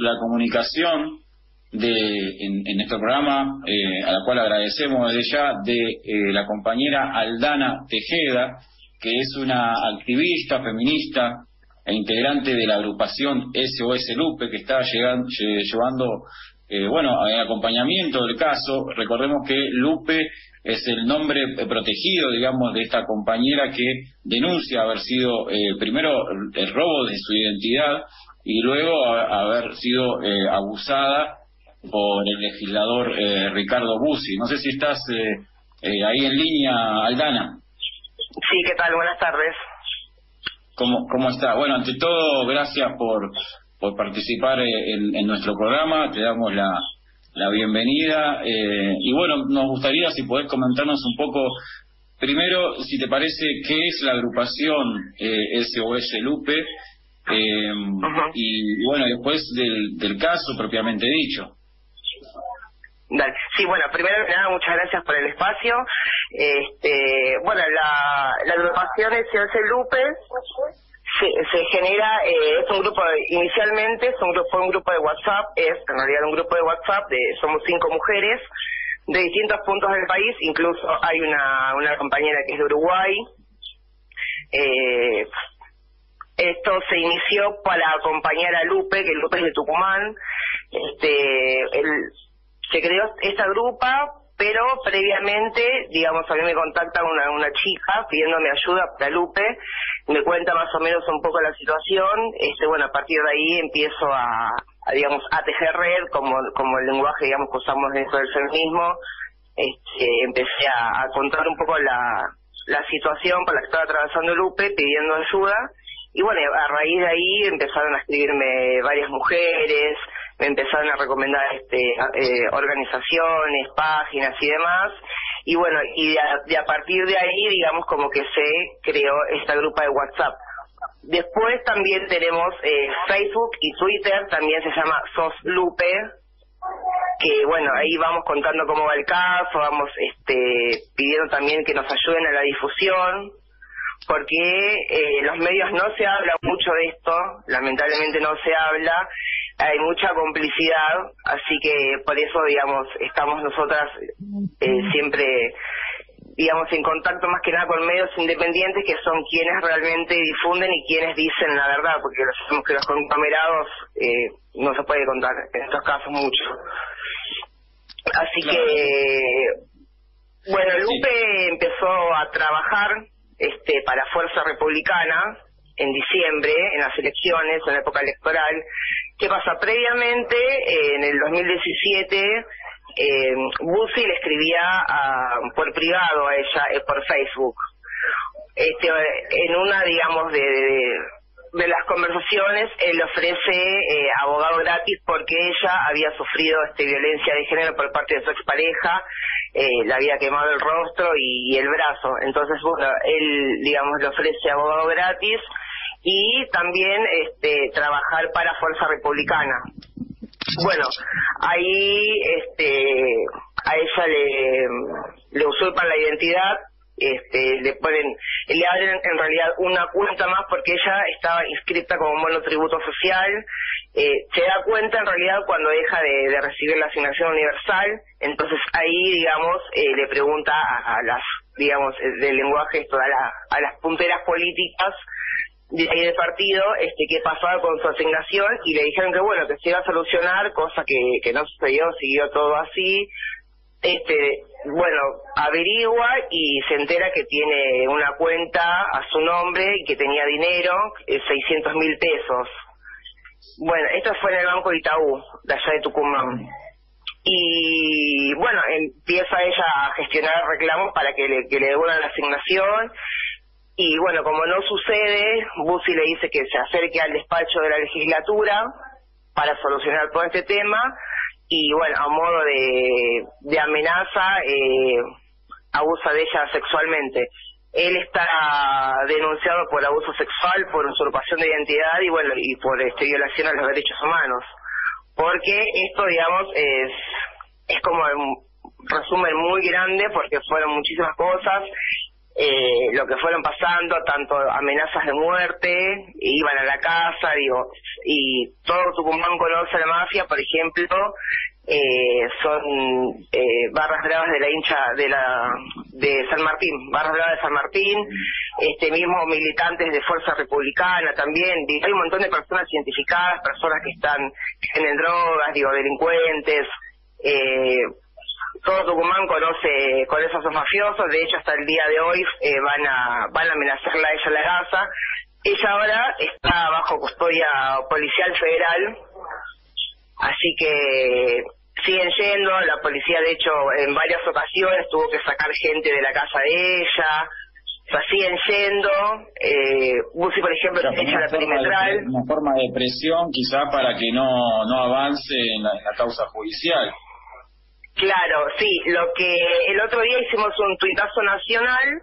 la comunicación de en, nuestro programa, eh, a la cual agradecemos desde ya, de eh, la compañera Aldana Tejeda, que es una activista feminista e integrante de la agrupación SOS Lupe, que está llegando, llevando eh, bueno, acompañamiento del caso. Recordemos que Lupe es el nombre protegido, digamos, de esta compañera que denuncia haber sido primero el robo de su identidad y luego haber sido abusada por el legislador eh, Ricardo Bussi. No sé si estás eh, eh, ahí en línea, Aldana. Sí, ¿qué tal? Buenas tardes. ¿Cómo, cómo está? Bueno, ante todo, gracias por, por participar en, en nuestro programa. Te damos la, la bienvenida. y bueno, nos gustaría si podés comentarnos un poco, primero, si te parece, qué es la agrupación SOS Lupe. Y bueno, después del, del caso propiamente dicho. Sí, bueno, primero que nada, muchas gracias por el espacio. Este, bueno, la, la agrupación SOS Lupe se, se genera, eh, es un grupo, inicialmente es un grupo, fue un grupo de WhatsApp, es en realidad un grupo de WhatsApp, de somos cinco mujeres de distintos puntos del país, incluso hay una, una compañera que es de Uruguay. Eh, esto se inició para acompañar a Lupe, que Lupe es de Tucumán. Este, se creó esta grupa, pero previamente, digamos, a mí me contacta una, una chica pidiéndome ayuda para Lupe, me cuenta más o menos un poco la situación, este, bueno, a partir de ahí empiezo a, digamos, a tejer red, como, como el lenguaje, digamos, que usamos dentro del feminismo, este, empecé a, a contar un poco la, la situación por la que estaba atravesando Lupe, pidiendo ayuda, y bueno, a raíz de ahí empezaron a escribirme varias mujeres, me empezaron a recomendar este, eh, organizaciones, páginas y demás. Y bueno, y de a, partir de ahí, digamos, como que se creó esta grupa de WhatsApp. Después también tenemos eh, Facebook y Twitter, también se llama Sos Lupe, que bueno, ahí vamos contando cómo va el caso, vamos este, pidiendo también que nos ayuden a la difusión, porque eh, los medios no se habla mucho de esto, lamentablemente no se habla, hay mucha complicidad, así que por eso, digamos, estamos nosotras eh, siempre, digamos, en contacto más que nada con medios independientes que son quienes realmente difunden y quienes dicen la verdad, porque sabemos que los conglomerados eh, no se puede contar en estos casos mucho. Así que, bueno, Lupe empezó a trabajar este para Fuerza Republicana en diciembre, en las elecciones, en la época electoral, ¿Qué pasa? Previamente, eh, en el 2017, eh, Bussi le escribía por privado a ella eh, por Facebook. Este, en una, digamos, de, de, las conversaciones, él ofrece eh, abogado gratis porque ella había sufrido este violencia de género por parte de su expareja, eh, le había quemado el rostro y, el brazo. Entonces, bueno, él, digamos, le ofrece abogado gratis y también este, trabajar para Fuerza Republicana. Bueno, ahí este, a ella le, le usurpan la identidad, este, le ponen, le abren en realidad una cuenta más porque ella estaba inscrita como monotributo social, eh, se da cuenta en realidad cuando deja de, recibir la asignación universal, entonces ahí, digamos, eh, le pregunta a, las, digamos, del lenguaje esto, a, a las punteras políticas de ahí del partido este qué pasaba con su asignación y le dijeron que bueno que se iba a solucionar cosa que, que no sucedió siguió todo así. Este bueno averigua y se entera que tiene una cuenta a su nombre y que tenía dinero eh, 600 mil pesos bueno esto fue en el banco Itaú de allá de Tucumán. Y bueno empieza ella a gestionar reclamos para que le, que le la asignación. Y bueno, como no sucede, Bussi le dice que se acerque al despacho de la legislatura para solucionar todo este tema. Y bueno, a modo de, de amenaza, eh, abusa de ella sexualmente. Él está denunciado por abuso sexual, por usurpación de identidad y bueno, y por este violación a los derechos humanos. Porque esto, digamos, es, es como un resumen muy grande porque fueron muchísimas cosas eh, lo que fueron pasando, tanto amenazas de muerte, iban a la casa, digo, y todo Tucumán conoce a la mafia, por ejemplo, eh, son eh, barras bravas de la hincha de la de San Martín, barras bravas de San Martín, este mismo militantes de Fuerza Republicana también, hay un montón de personas identificadas, personas que están en drogas, digo, delincuentes, eh, todo Tucumán conoce con esos mafiosos, de hecho hasta el día de hoy eh, van a van a amenazarla a ella la casa. Ella ahora está bajo custodia policial federal, así que siguen yendo, la policía de hecho en varias ocasiones tuvo que sacar gente de la casa de ella, o sea, siguen yendo, eh, por ejemplo, echa la perimetral. una forma de presión quizá para que no, no avance en la causa judicial. Claro, sí, lo que el otro día hicimos un tuitazo nacional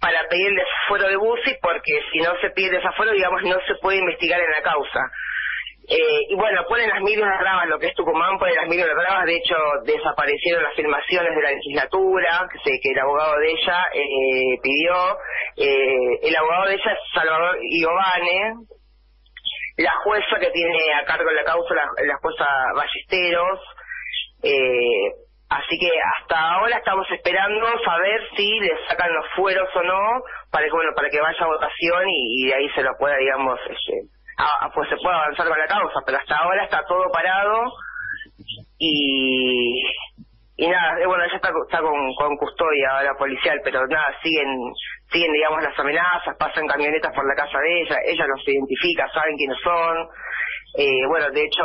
para pedir el desafuero de Bussi porque si no se pide desafuero, digamos, no se puede investigar en la causa. Eh, y bueno, ponen las mil trabas, lo que es Tucumán ponen las mil trabas, de hecho desaparecieron las filmaciones de la legislatura, que, sé, que el abogado de ella eh, pidió, eh, el abogado de ella es Salvador Iovane, la jueza que tiene a cargo la causa, la, la jueza Ballesteros, eh, así que hasta ahora estamos esperando saber si le sacan los fueros o no para que bueno para que vaya a votación y, de ahí se lo pueda digamos este, pues se pueda avanzar con la causa pero hasta ahora está todo parado y y nada, eh, bueno, ella está, está con, con custodia ahora policial, pero nada, siguen, siguen, digamos, las amenazas, pasan camionetas por la casa de ella, ella los identifica, saben quiénes son, eh, bueno, de hecho,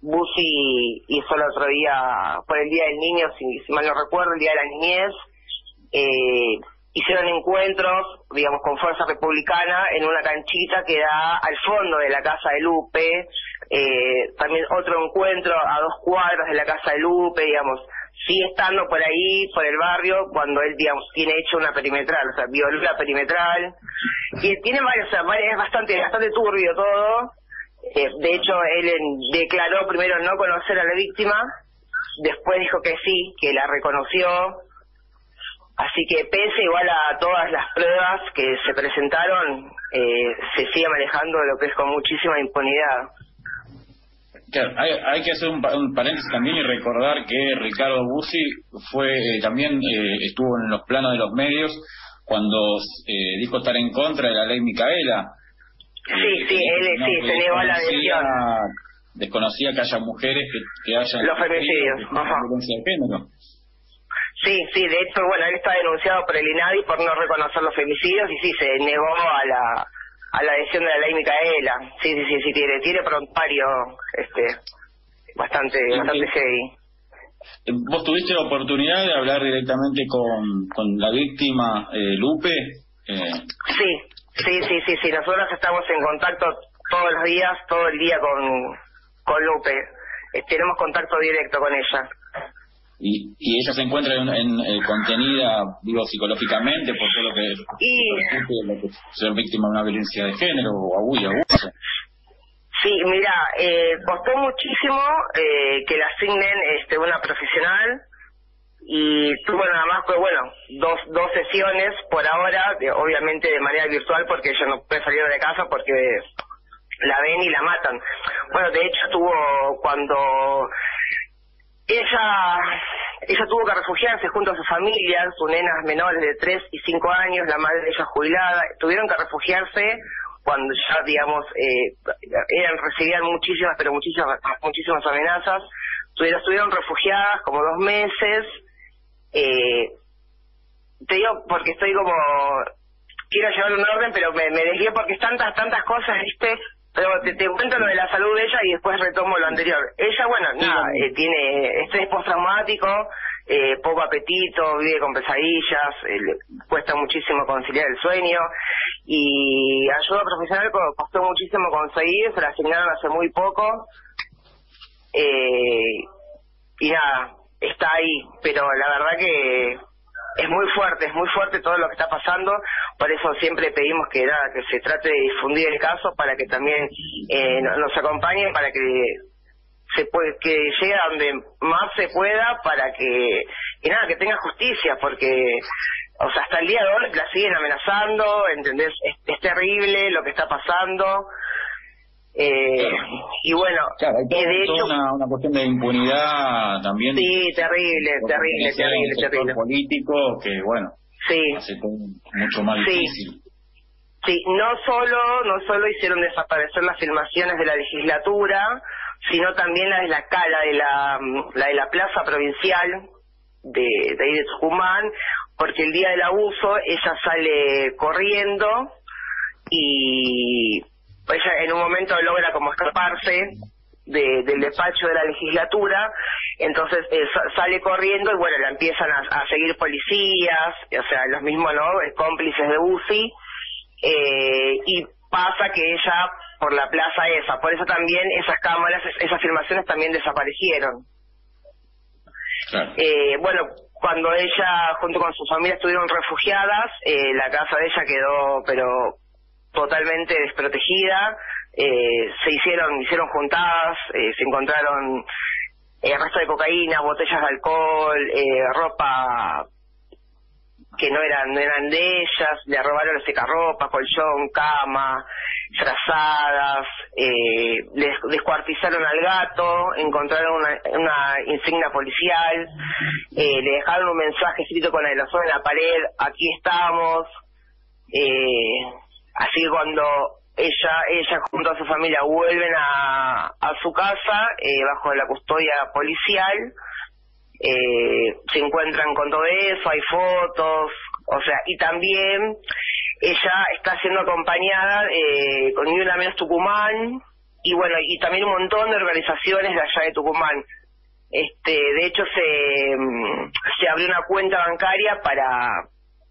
Busi hizo el otro día, por el Día del Niño, si, mal no recuerdo, el Día de la Niñez, eh, hicieron encuentros, digamos, con Fuerza Republicana en una canchita que da al fondo de la Casa de Lupe, eh, también otro encuentro a dos cuadras de la Casa de Lupe, digamos, sigue estando por ahí, por el barrio, cuando él, digamos, tiene hecho una perimetral, o sea, violó la perimetral, y tiene varios, o sea, es bastante, bastante turbio todo, eh, de hecho, él declaró primero no conocer a la víctima, después dijo que sí, que la reconoció. Así que pese igual a todas las pruebas que se presentaron, eh, se sigue manejando lo que es con muchísima impunidad. hay, que hacer un, paréntesis también y recordar que Ricardo Bussi fue eh, también estuvo en los planos de los medios cuando dijo estar en contra de la ley Micaela Sí, sí, él sí, se negó a la adhesión. Desconocía que haya mujeres que, que hayan... Los femicidios, ajá. Sí, sí, de hecho, bueno, él está denunciado por el INADI por no reconocer los femicidios y sí, se negó a la a la adhesión de la ley Micaela. Sí, sí, sí, sí, tiene, tiene prontuario este, bastante, bastante heavy. ¿Vos tuviste la oportunidad de hablar directamente con, con la víctima eh, Lupe? Eh... Sí, Sí, sí, sí, sí. Nosotros estamos en contacto todos los días, todo el día con, con Lupe. Eh, tenemos contacto directo con ella. Y, y ella se encuentra en, en, contenida, digo, psicológicamente por todo lo que, y... ser víctima de una violencia de género o abuso. Sí, mira, eh, costó muchísimo eh, que le asignen este, una profesional y tuvo nada más pues bueno dos dos sesiones por ahora obviamente de manera virtual porque ella no puede salir de casa porque la ven y la matan bueno de hecho tuvo cuando ella ella tuvo que refugiarse junto a su familia sus nenas menores de 3 y 5 años la madre de ella jubilada. Tuvieron que refugiarse cuando ya digamos eh, eran recibían muchísimas pero muchísimas muchísimas amenazas. Estuvieron refugiadas como dos meses. Eh, te digo porque estoy como quiero llevar un orden pero me, me porque tantas tantas cosas viste pero te, cuento lo de la salud de ella y después retomo lo anterior. Ella bueno nada eh, tiene estrés postraumático eh, poco apetito vive con pesadillas eh, cuesta muchísimo conciliar el sueño y ayuda profesional costó muchísimo conseguir se la asignaron hace muy poco eh, y nada está ahí, pero la verdad que es muy fuerte, es muy fuerte todo lo que está pasando, por eso siempre pedimos que nada, que se trate de difundir el caso para que también eh, nos acompañen, para que se puede, que llegue a donde más se pueda para que, que nada, que tenga justicia, porque o sea, hasta el día de hoy la siguen amenazando, ¿entendés? Es, terrible lo que está pasando. Eh, y bueno, claro, hay de hecho, una, una, cuestión de impunidad también. Sí, terrible, terrible, terrible, terrible. político que, bueno, sí. hace todo mucho más difícil. Sí, no solo, no solo hicieron desaparecer las filmaciones de la legislatura, sino también la de la cala de la, la de la plaza provincial de, de ahí de Tucumán, porque el día del abuso ella sale corriendo y ella en un momento logra como escaparse del despacho de la legislatura, entonces eh, sale corriendo y bueno, la empiezan a, seguir policías, o sea, los mismos no cómplices de UCI, eh, y pasa que ella por la plaza esa, por eso también esas cámaras, esas filmaciones también desaparecieron. Eh, bueno, cuando ella junto con su familia estuvieron refugiadas, eh, la casa de ella quedó pero totalmente desprotegida, eh, se hicieron hicieron juntadas, eh, se encontraron eh, resto de cocaína, botellas de alcohol, eh, ropa que no eran no eran de ellas, le robaron la secarropa, colchón, cama, trazadas, eh, les descuartizaron al gato, encontraron una, insignia policial, le dejaron un mensaje escrito con aerosol en la pared, aquí estamos, eh, así que cuando ella ella junto a su familia vuelven a, a su casa eh, bajo la custodia policial eh, se encuentran con todo eso hay fotos o sea y también ella está siendo acompañada eh, con Ni Una Menos Tucumán y bueno, y también un montón de organizaciones de allá de Tucumán. Este, de hecho se, mm, se abrió una cuenta bancaria para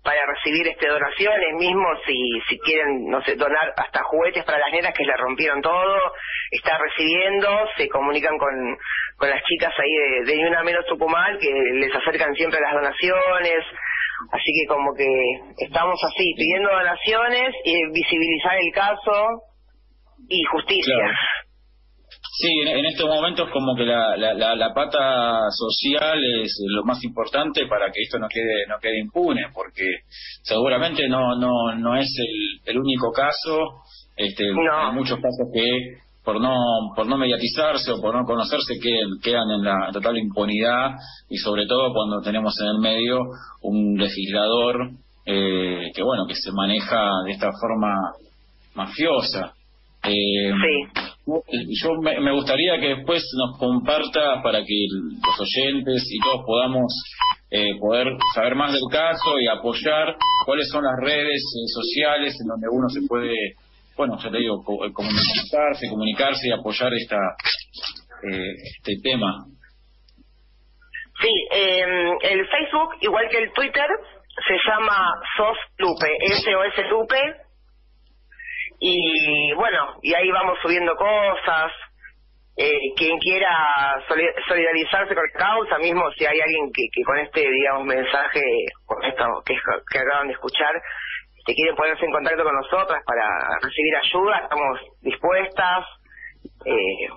para recibir este donaciones mismo si si quieren no sé donar hasta juguetes para las nenas que le rompieron todo está recibiendo se comunican con con las chicas ahí de, de ni una menos Tucumán que les acercan siempre las donaciones Así que como que estamos así, pidiendo donaciones, y visibilizar el caso y justicia. Sí, en, estos momentos como que la, la, la, pata social es lo más importante para que esto no quede no quede impune, porque seguramente no no no es el, el único caso. Este, Hay muchos casos que por no por no mediatizarse o por no conocerse quedan, quedan en la total impunidad y sobre todo cuando tenemos en el medio un legislador eh, que bueno que se maneja de esta forma mafiosa. Eh, yo me, gustaría que después nos comparta para que los oyentes y todos podamos eh, poder saber más del caso y apoyar cuáles son las redes sociales en donde uno se puede bueno, ya te digo, eh, comunicarse, comunicarse y apoyar esta eh, este tema. Sí, eh, el Facebook, igual que el Twitter, se llama SOS Lupe, S-O-S Lupe. Y bueno, y ahí vamos subiendo cosas. Eh, quien quiera solidarizarse con la causa, mismo si hay alguien que, que con este, digamos, mensaje, con esto que, que acaban de escuchar, si quieren ponerse en contacto con nosotras para recibir ayuda, estamos dispuestas. Eh,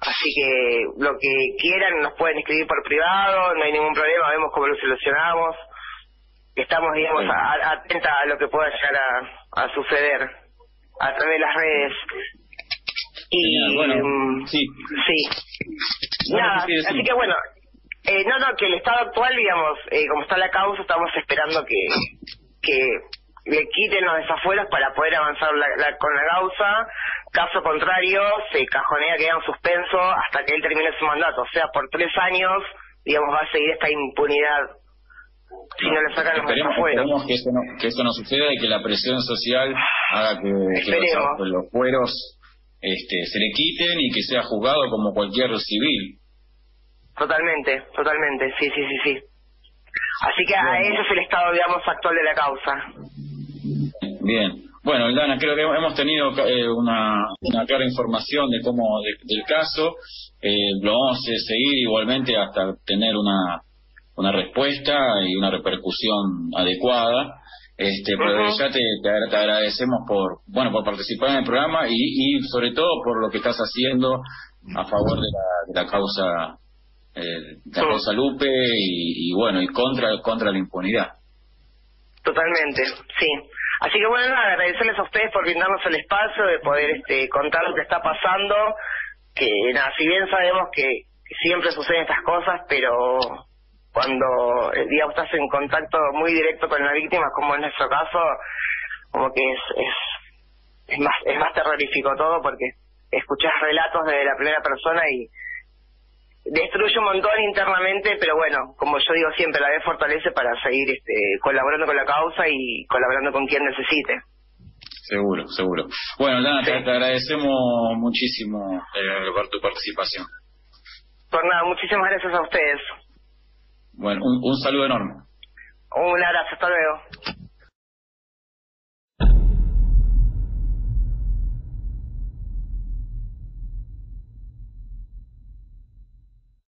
así que lo que quieran nos pueden escribir por privado, no hay ningún problema, vemos cómo lo solucionamos. Estamos, digamos, atentas a lo que pueda llegar a, a suceder a través de las redes. Y bueno, mm, sí. Sí. Nada, así que bueno, eh, no, no, que el estado actual, digamos, eh, como está la causa, estamos esperando que, que le quiten los desafueros para poder avanzar con la causa. Caso contrario, se cajonea, queda en suspenso hasta que él termine su mandato. O sea, por tres años, digamos, va a seguir esta impunidad si no, le sacan los desafueros. Esperemos que eso, no, que eso no suceda y que la presión social haga que, los, fueros este, se le quiten y que sea juzgado como cualquier civil. Totalmente, totalmente, sí, sí, sí, sí. Así que a eso es el estado, digamos, actual de la causa. Bien. Bueno, Aldana, creo que hemos tenido eh, una, una, clara información de cómo del caso. Eh, lo vamos a seguir igualmente hasta tener una, una respuesta y una repercusión adecuada. Este, pero ya te, te, agradecemos por bueno por participar en el programa y, y sobre todo por lo que estás haciendo a favor de la, de la causa eh, de la causa Lupe y, y bueno y contra contra la impunidad. Totalmente, sí. Así que bueno, agradecerles a ustedes por brindarnos el espacio de poder este, contar lo que está pasando, que nada, si bien sabemos que siempre suceden estas cosas, pero cuando el día estás en contacto muy directo con la víctima, como en nuestro caso, como que es, es, es más es más terrorífico todo porque escuchás relatos de la primera persona y destruye un montón internamente, pero bueno, como yo digo siempre, la vez fortalece para seguir este, colaborando con la causa y colaborando con quien necesite. Seguro, seguro. Bueno, Dana, te, agradecemos muchísimo eh, por tu participación. Por nada, muchísimas gracias a ustedes. Bueno, un, saludo enorme. Un abrazo, hasta luego.